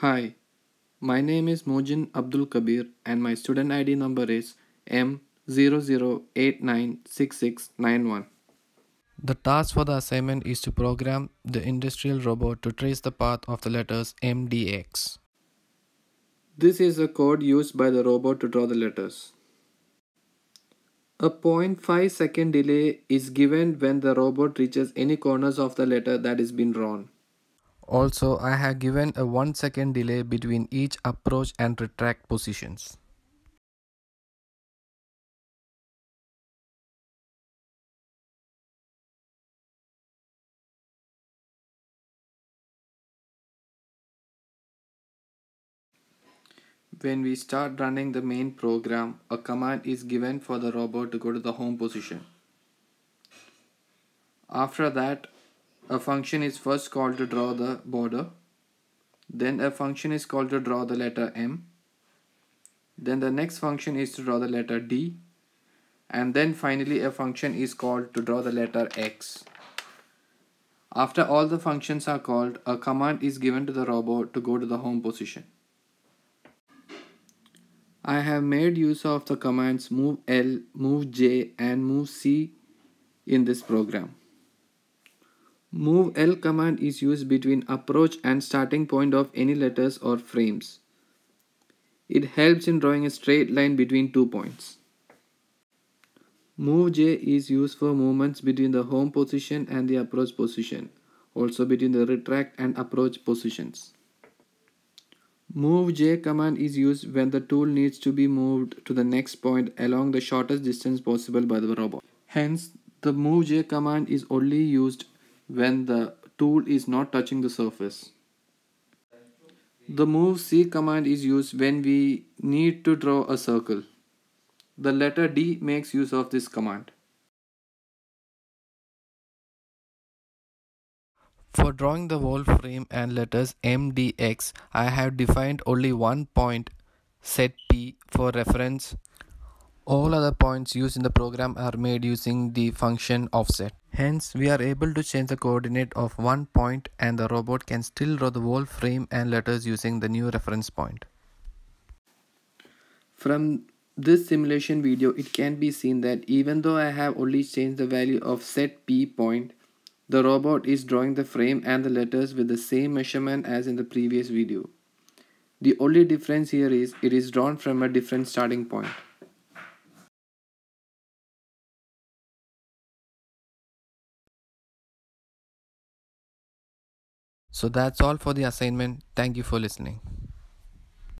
Hi, my name is Mojin Abdul Kabeer and my student ID number is M00896691. The task for the assignment is to program the industrial robot to trace the path of the letters MDX. This is a code used by the robot to draw the letters. A 0.5 second delay is given when the robot reaches any corners of the letter that is been drawn. Also, I have given a 1 second delay between each approach and retract positions. When we start running the main program, a command is given for the robot to go to the home position. After that, a function is first called to draw the border. Then a function is called to draw the letter M. Then the next function is to draw the letter D. And then finally a function is called to draw the letter X. After all the functions are called, a command is given to the robot to go to the home position. I have made use of the commands move L, move J and move C in this program. Move L command is used between approach and starting point of any letters or frames. It helps in drawing a straight line between two points. Move J is used for movements between the home position and the approach position, also between the retract and approach positions. Move J command is used when the tool needs to be moved to the next point along the shortest distance possible by the robot. Hence, the move J command is only used when the tool is not touching the surface. The move C command is used when we need to draw a circle. The letter D makes use of this command. For drawing the wall frame and letters MDX, I have defined only one point set P for reference. All other points used in the program are made using the function offset. Hence, we are able to change the coordinate of one point and the robot can still draw the wall frame and letters using the new reference point. From this simulation video, it can be seen that even though I have only changed the value of set P point, the robot is drawing the frame and the letters with the same measurement as in the previous video. The only difference here is it is drawn from a different starting point. So that's all for the assignment. Thank you for listening.